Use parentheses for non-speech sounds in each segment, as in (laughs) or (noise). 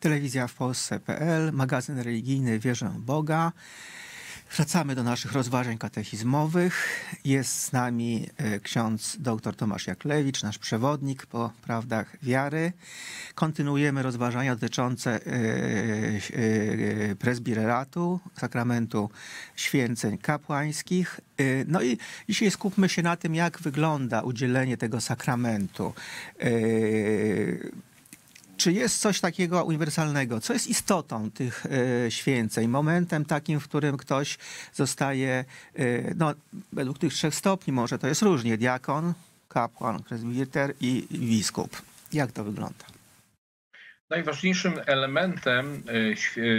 telewizja w Polsce.pl, magazyn religijny Wierzę Boga. Wracamy do naszych rozważań katechizmowych. Jest z nami e, ksiądz dr Tomasz Jaklewicz, nasz przewodnik po prawdach wiary. Kontynuujemy rozważania dotyczące e, e, prezbireratu, sakramentu święceń kapłańskich. No i dzisiaj skupmy się na tym, jak wygląda udzielenie tego sakramentu. Czy jest coś takiego uniwersalnego? Co jest istotą tych e, święceń? Momentem takim, w którym ktoś zostaje, e, no, według tych trzech stopni może to jest różnie, diakon, kapłan, prezbiter i biskup. Jak to wygląda? Najważniejszym elementem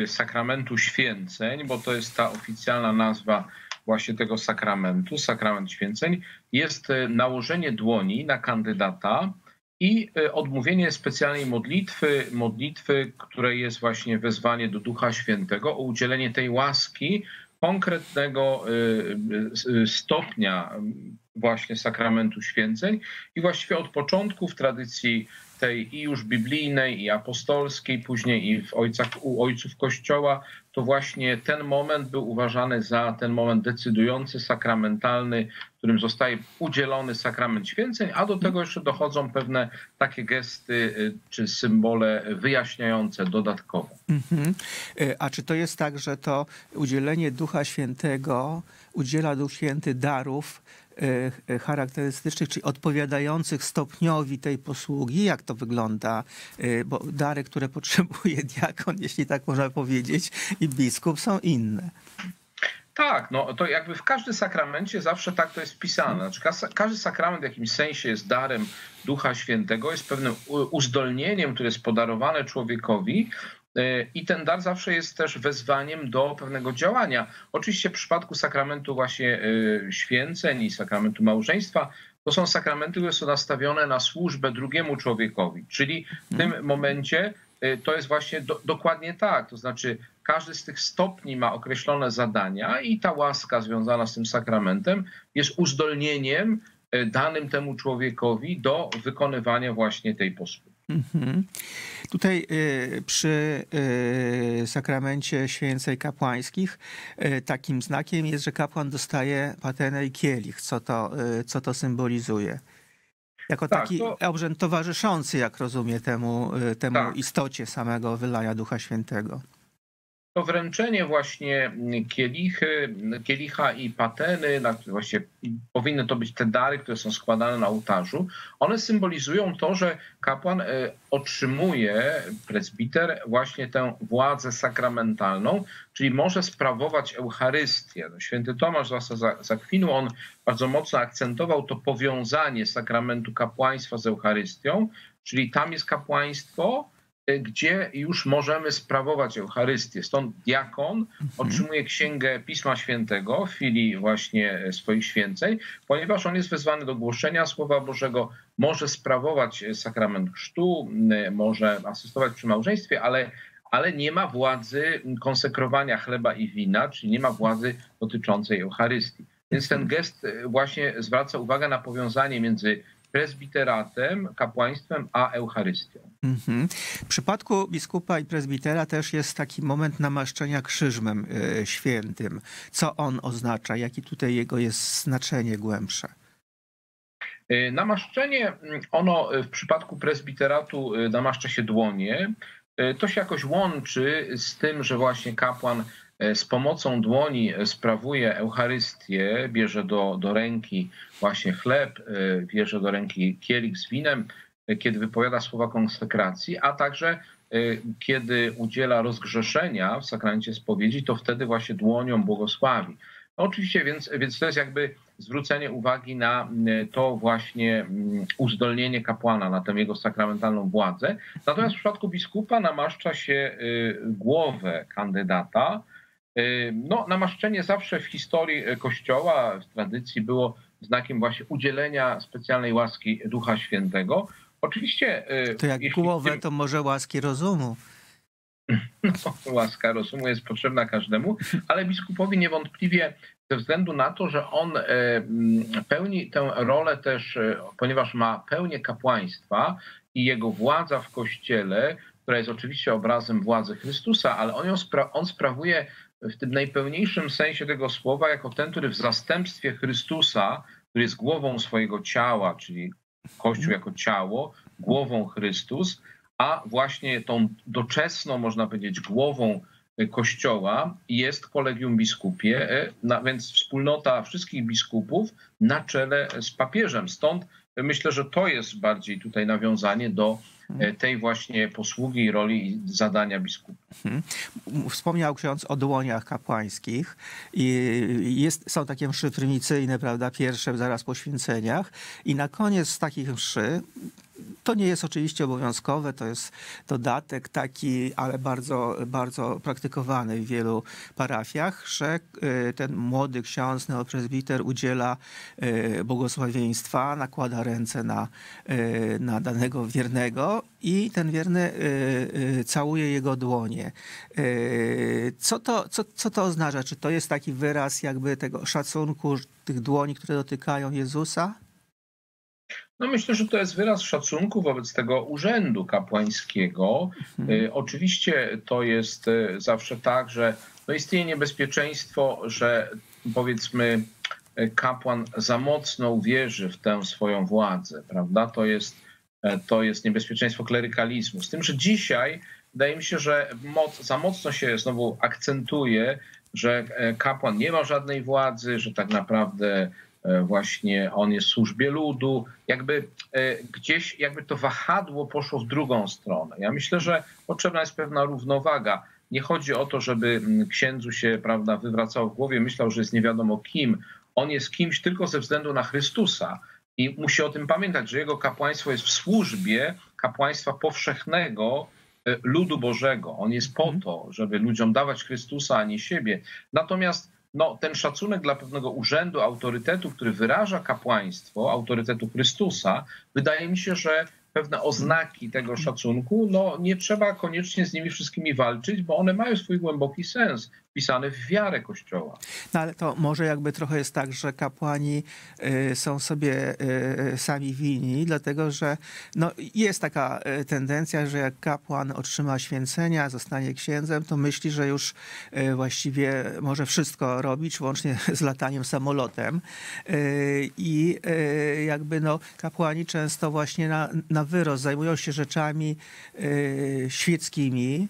e, sakramentu święceń, bo to jest ta oficjalna nazwa właśnie tego sakramentu, sakrament święceń, jest nałożenie dłoni na kandydata, i y, odmówienie specjalnej modlitwy, modlitwy, której jest właśnie wezwanie do Ducha Świętego o udzielenie tej łaski konkretnego y, y, stopnia właśnie sakramentu święceń. I właściwie od początku w tradycji tej i już biblijnej, i apostolskiej, później i w ojcach, u ojców Kościoła, to właśnie ten moment był uważany za ten moment decydujący, sakramentalny, którym zostaje udzielony sakrament święceń, a do tego jeszcze dochodzą pewne takie gesty y, czy symbole wyjaśniające dodatkowo. Mhm. Y, a czy to jest tak, że to udzielenie Ducha Świętego udziela Duch Święty darów, charakterystycznych, czyli odpowiadających stopniowi tej posługi, jak to wygląda, e, bo dary, które (laughs) potrzebuje diakon, jeśli tak można powiedzieć, i biskup są inne. Tak, no to jakby w każdym sakramencie zawsze tak to jest wpisane. Znaczy, każdy sakrament w jakimś sensie jest darem Ducha Świętego, jest pewnym uzdolnieniem, które jest podarowane człowiekowi, E, I ten dar zawsze jest też wezwaniem do pewnego działania. Oczywiście w przypadku sakramentu właśnie e, święceń i sakramentu małżeństwa, to są sakramenty, które są nastawione na służbę drugiemu człowiekowi. Czyli w tym mhm. momencie e, to jest właśnie do, dokładnie tak. To znaczy, każdy z tych stopni ma określone zadania i ta łaska związana z tym sakramentem jest uzdolnieniem danym temu człowiekowi do wykonywania właśnie tej posługi. Mhm. Tutaj y, przy y, sakramencie święcej kapłańskich y, takim znakiem jest, że kapłan dostaje patenę i kielich. Co to, co to symbolizuje? Jako tak, taki to... obrzęd towarzyszący, jak rozumie, temu, temu tak. istocie samego wylania Ducha Świętego to wręczenie właśnie kielichy, kielicha i pateny, właśnie powinny to być te dary, które są składane na ołtarzu, one symbolizują to, że kapłan e, otrzymuje, presbiter, właśnie tę władzę sakramentalną, czyli może sprawować Eucharystię. No, święty Tomasz, zwłaszcza za Akwinu, on bardzo mocno akcentował to powiązanie sakramentu kapłaństwa z Eucharystią, czyli tam jest kapłaństwo, gdzie już możemy sprawować Eucharystię. Stąd diakon mhm. otrzymuje księgę Pisma Świętego w chwili właśnie swoich święceń, ponieważ on jest wezwany do głoszenia Słowa Bożego, może sprawować sakrament chrztu, może asystować przy małżeństwie, ale ale nie ma władzy konsekrowania chleba i wina, czyli nie ma władzy dotyczącej Eucharystii. Więc ten gest właśnie zwraca uwagę na powiązanie między prezbiteratem, kapłaństwem, a Eucharystią. Mhm. W przypadku biskupa i prezbitera też jest taki moment namaszczenia krzyżmem e, świętym. Co on oznacza? Jakie tutaj jego jest znaczenie głębsze? E, namaszczenie, mm, ono w przypadku prezbiteratu e, namaszcza się dłonie. To się jakoś łączy z tym, że właśnie kapłan E, z pomocą dłoni sprawuje Eucharystię, bierze do, do ręki właśnie chleb, e, bierze do ręki kielich z winem, e, kiedy wypowiada słowa konsekracji, a także kiedy udziela rozgrzeszenia w sakramencie spowiedzi, to wtedy właśnie dłonią błogosławi. No oczywiście, więc, więc to jest jakby zwrócenie uwagi na to właśnie uzdolnienie kapłana, na tę jego sakramentalną władzę. Natomiast w przypadku biskupa namaszcza się głowę kandydata, Y, no, namaszczenie zawsze w historii y, Kościoła, w tradycji było znakiem właśnie udzielenia specjalnej łaski Ducha Świętego. Oczywiście... Y, to jak głowę, tym... to może łaski rozumu. (laughs) No, łaska rozumu jest potrzebna każdemu, ale biskupowi niewątpliwie ze względu na to, że on pełni tę rolę też, ponieważ ma pełnię kapłaństwa i jego władza w kościele która jest oczywiście obrazem władzy Chrystusa, ale on, ją spra on sprawuje w tym najpełniejszym sensie tego słowa jako ten, który w zastępstwie Chrystusa, który jest głową swojego ciała, czyli Kościół jako ciało, głową Chrystus, a właśnie tą doczesną, można powiedzieć, głową Kościoła jest kolegium biskupie, e, więc wspólnota wszystkich biskupów na czele z papieżem. Stąd myślę, że to jest bardziej tutaj nawiązanie do e, tej właśnie posługi roli i zadania biskupa. Mhm. Wspomniał ksiądz o dłoniach kapłańskich i jest, są takie mszy prymicyjne, prawda, pierwsze zaraz po święceniach i na koniec takich mszy to nie jest oczywiście obowiązkowe, to jest dodatek taki, ale bardzo, bardzo praktykowany w wielu parafiach, że y, ten młody ksiądz, neoprezbiter udziela y, błogosławieństwa, nakłada ręce na, y, na danego wiernego i ten wierny całuje jego dłonie. Co to, co, co to oznacza? Czy to jest taki wyraz jakby tego szacunku tych dłoni, które dotykają Jezusa? No myślę, że to jest wyraz szacunku wobec tego urzędu kapłańskiego. Mhm. Y, oczywiście to jest y, zawsze tak, że no istnieje niebezpieczeństwo, że powiedzmy y, kapłan za mocno uwierzy w tę swoją władzę, prawda? To jest, to jest niebezpieczeństwo klerykalizmu. Z tym, że dzisiaj wydaje mi się, że moc, za mocno się znowu akcentuje, że kapłan nie ma żadnej władzy, że tak naprawdę właśnie on jest w służbie ludu, jakby e, gdzieś jakby to wahadło poszło w drugą stronę. Ja myślę, że potrzebna jest pewna równowaga. Nie chodzi o to, żeby mm, księdzu się prawda, wywracało w głowie, myślał, że jest nie wiadomo kim. On jest kimś tylko ze względu na Chrystusa. I musi o tym pamiętać, że jego kapłaństwo jest w służbie kapłaństwa powszechnego, e, ludu Bożego. On jest po mhm. to, żeby ludziom dawać Chrystusa, a nie siebie. Natomiast no, ten szacunek dla pewnego urzędu, autorytetu, który wyraża kapłaństwo, autorytetu Chrystusa, wydaje mi się, że pewne oznaki tego szacunku, no nie trzeba koniecznie z nimi wszystkimi walczyć, bo one mają swój głęboki sens wpisany w wiarę Kościoła. No ale to może jakby trochę jest tak, że kapłani y, są sobie y, sami winni, dlatego że no, jest taka y, tendencja, że jak kapłan otrzyma święcenia, zostanie księdzem, to myśli, że już właściwie może wszystko robić, łącznie (laughs) z lataniem samolotem. I jakby no, kapłani często właśnie na, na wyrost zajmują się rzeczami świeckimi,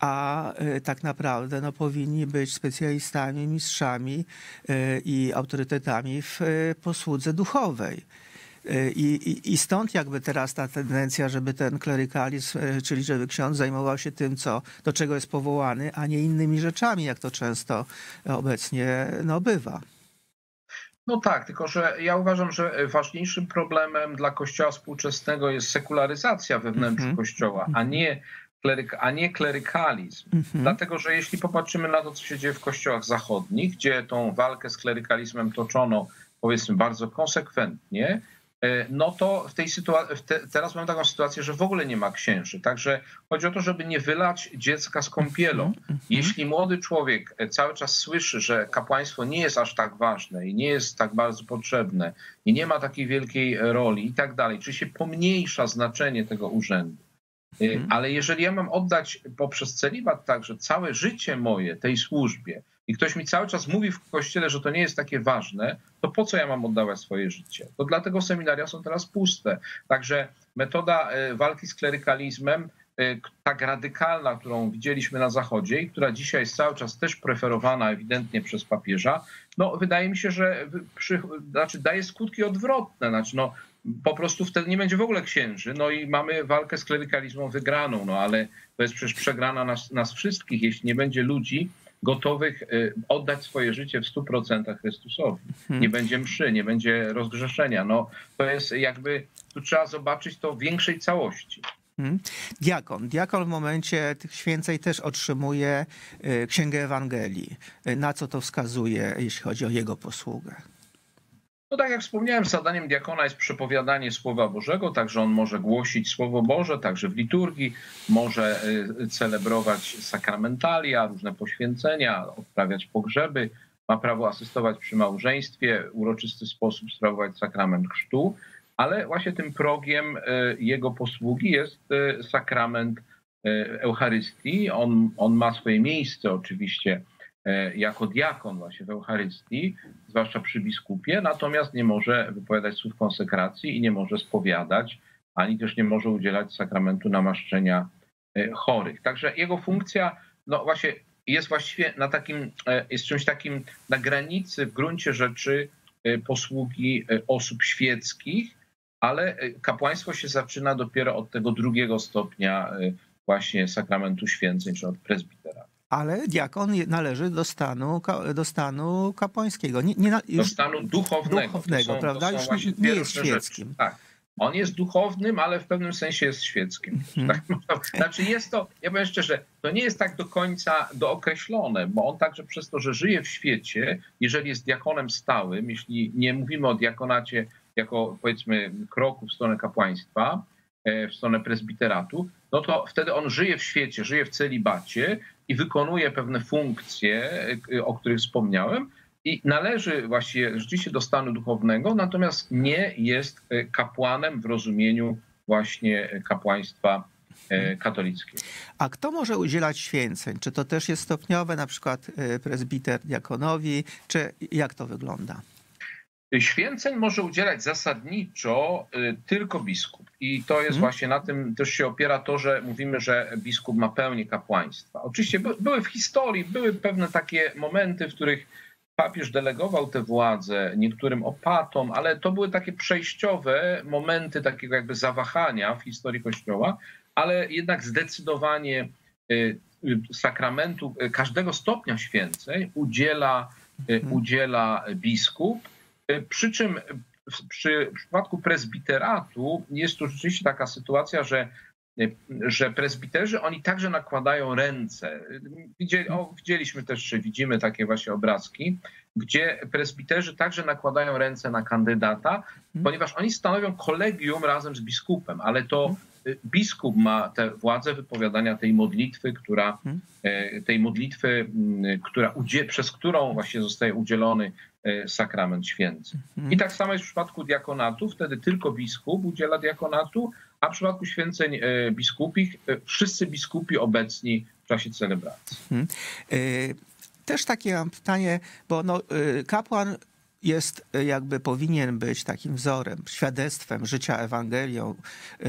a e, tak naprawdę no, powinni być specjalistami, mistrzami e, i autorytetami w posłudze duchowej. I, i, I, stąd jakby teraz ta tendencja, żeby ten klerykalizm, czyli żeby ksiądz zajmował się tym, co, do czego jest powołany, a nie innymi rzeczami, jak to często obecnie no, bywa. No tak, tylko że ja uważam, że ważniejszym problemem dla kościoła współczesnego jest sekularyzacja wewnętrzna mm -hmm. kościoła, a nie kleryk, a nie klerykalizm. Mhm. Dlatego, że jeśli popatrzymy na to, co się dzieje w kościołach zachodnich, gdzie tą walkę z klerykalizmem toczono powiedzmy bardzo konsekwentnie, e, no to w tej sytuacji, te, teraz mamy taką sytuację, że w ogóle nie ma księży. Także chodzi o to, żeby nie wylać dziecka z kąpielą. Mhm, mhm. Jeśli młody człowiek e, cały czas słyszy, że kapłaństwo nie jest aż tak ważne i nie jest tak bardzo potrzebne i nie ma takiej wielkiej roli i tak dalej, czy się pomniejsza znaczenie tego urzędu, mhm. Ale jeżeli ja mam oddać poprzez celibat także całe życie moje tej służbie i ktoś mi cały czas mówi w kościele, że to nie jest takie ważne, to po co ja mam oddawać swoje życie? To dlatego seminaria są teraz puste. Także metoda y, walki z klerykalizmem, y, tak radykalna, którą widzieliśmy na Zachodzie i która dzisiaj jest cały czas też preferowana ewidentnie przez papieża, no wydaje mi się, że przy, znaczy daje skutki odwrotne. Znaczy, no, po prostu wtedy nie będzie w ogóle księży. No i mamy walkę z klerykalizmem wygraną, no ale to jest przecież przegrana nas, nas wszystkich, jeśli nie będzie ludzi gotowych y, oddać swoje życie w 100% Chrystusowi. Hmm. Nie będzie mszy, nie będzie rozgrzeszenia. No to jest jakby, tu trzeba zobaczyć to w większej całości. Hmm. Diakon. Diakon w momencie tych święcej też otrzymuje y, Księgę Ewangelii. Y, na co to wskazuje, jeśli chodzi o jego posługę? No tak jak wspomniałem, zadaniem diakona jest przepowiadanie Słowa Bożego, także on może głosić Słowo Boże, także w liturgii, może y, celebrować sakramentalia, różne poświęcenia, odprawiać pogrzeby, ma prawo asystować przy małżeństwie, uroczysty sposób sprawować sakrament chrztu, ale właśnie tym progiem y, jego posługi jest y, sakrament Eucharystii. On, on ma swoje miejsce oczywiście jako diakon właśnie w Eucharystii, zwłaszcza przy biskupie, natomiast nie może wypowiadać słów konsekracji i nie może spowiadać, ani też nie może udzielać sakramentu namaszczenia chorych. Także jego funkcja, no właśnie jest właściwie na takim, jest czymś takim na granicy w gruncie rzeczy posługi osób świeckich, ale kapłaństwo się zaczyna dopiero od tego drugiego stopnia właśnie sakramentu święceń, czy od prezbitera. Ale diakon należy do stanu, do stanu kapłańskiego. Nie, nie, do stanu duchownego. Duchownego, są, prawda? Już nie jest świeckim. Rzeczy. Tak. On jest duchownym, ale w pewnym sensie jest świeckim. Hmm. (laughs) Znaczy jest to, ja powiem szczerze, to nie jest tak do końca dookreślone, bo on także przez to, że żyje w świecie, jeżeli jest diakonem stałym, jeśli nie mówimy o diakonacie jako powiedzmy kroku w stronę kapłaństwa, e, w stronę prezbiteratu, no to wtedy on żyje w świecie, żyje w celibacie i wykonuje pewne funkcje, e, o których wspomniałem, i należy właściwie rzeczywiście do stanu duchownego, natomiast nie jest e, kapłanem w rozumieniu właśnie kapłaństwa katolickiego. A kto może udzielać święceń? Czy to też jest stopniowe, na przykład prezbiter diakonowi, czy jak to wygląda? Święceń może udzielać zasadniczo y, tylko biskup. I to jest hmm. właśnie na tym też się opiera to, że mówimy, że biskup ma pełnię kapłaństwa. Oczywiście były w historii, były pewne takie momenty, w których papież delegował tę władzę niektórym opatom, ale to były takie przejściowe momenty takiego jakby zawahania w historii Kościoła, ale jednak zdecydowanie y, y, sakramentu każdego stopnia święceń udziela, hmm. udziela biskup przy czym przy, w przypadku prezbiteratu jest tu rzeczywiście taka sytuacja, że e, że prezbiterzy, oni także nakładają ręce. Widzieli, o, widzieliśmy też, czy widzimy takie właśnie obrazki, gdzie prezbiterzy także nakładają ręce na kandydata, mhm. ponieważ oni stanowią kolegium razem z biskupem, ale to mhm. Biskup ma tę władzę wypowiadania tej modlitwy, która, mhm. e, tej modlitwy, która, przez którą właśnie zostaje udzielony E, sakrament święcy. Mhm. I tak samo jest w przypadku diakonatu, wtedy tylko biskup udziela diakonatu, a w przypadku święceń e, biskupich wszyscy biskupi obecni w czasie celebracji. Mhm. Też takie mam pytanie, bo no, kapłan jest, e, jakby powinien być takim wzorem, świadectwem życia Ewangelią, yy,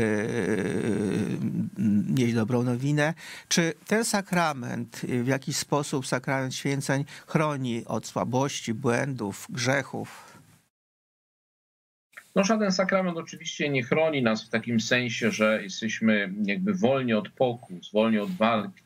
mieć dobrą nowinę. Czy ten sakrament w jakiś sposób, sakrament święceń, chroni od słabości, błędów, grzechów? No żaden sakrament oczywiście nie chroni nas w takim sensie, że jesteśmy jakby wolni od pokus, wolni od walki.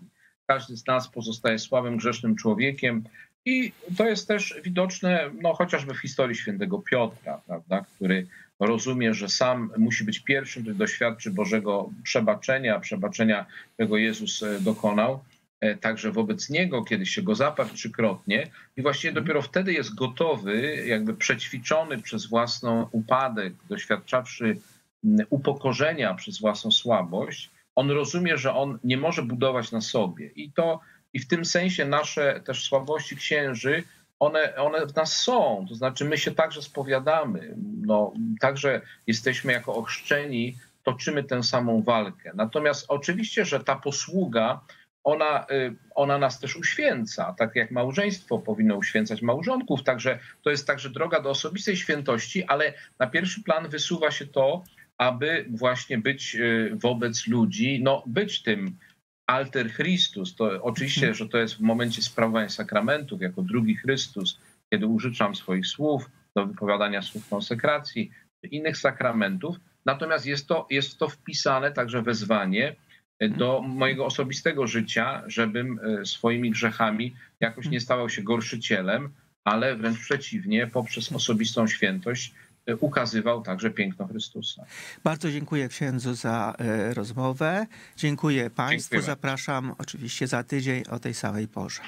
Każdy z nas pozostaje słabym, grzesznym człowiekiem, i to jest też widoczne no, chociażby w historii świętego Piotra, prawda, który rozumie, że sam musi być pierwszym, który doświadczy Bożego przebaczenia, przebaczenia, którego Jezus e, dokonał, e, także wobec Niego, kiedy się go zaparł trzykrotnie i właściwie mhm. dopiero wtedy jest gotowy, jakby przećwiczony przez własną upadek, doświadczawszy upokorzenia przez własną słabość, on rozumie, że on nie może budować na sobie. I to i w tym sensie nasze też słabości księży, one, one w nas są. To znaczy my się także spowiadamy, no, także jesteśmy jako ochrzczeni, toczymy tę samą walkę. Natomiast oczywiście, że ta posługa, ona, y, ona nas też uświęca, tak jak małżeństwo powinno uświęcać małżonków. Także to jest także droga do osobistej świętości, ale na pierwszy plan wysuwa się to, aby właśnie być y, wobec ludzi, no być tym alter Christus, to oczywiście, mhm. że to jest w momencie sprawowania sakramentów, jako drugi Chrystus, kiedy użyczam swoich słów do wypowiadania słów konsekracji, innych sakramentów. Natomiast jest to, jest to wpisane także wezwanie do mhm. mojego osobistego życia, żebym e, swoimi grzechami jakoś nie stawał się gorszycielem, ale wręcz przeciwnie, poprzez osobistą świętość ukazywał także piękno Chrystusa. Bardzo dziękuję księdzu za e, rozmowę. Dziękuję państwu. Dziękuję. Zapraszam oczywiście za tydzień o tej samej porze.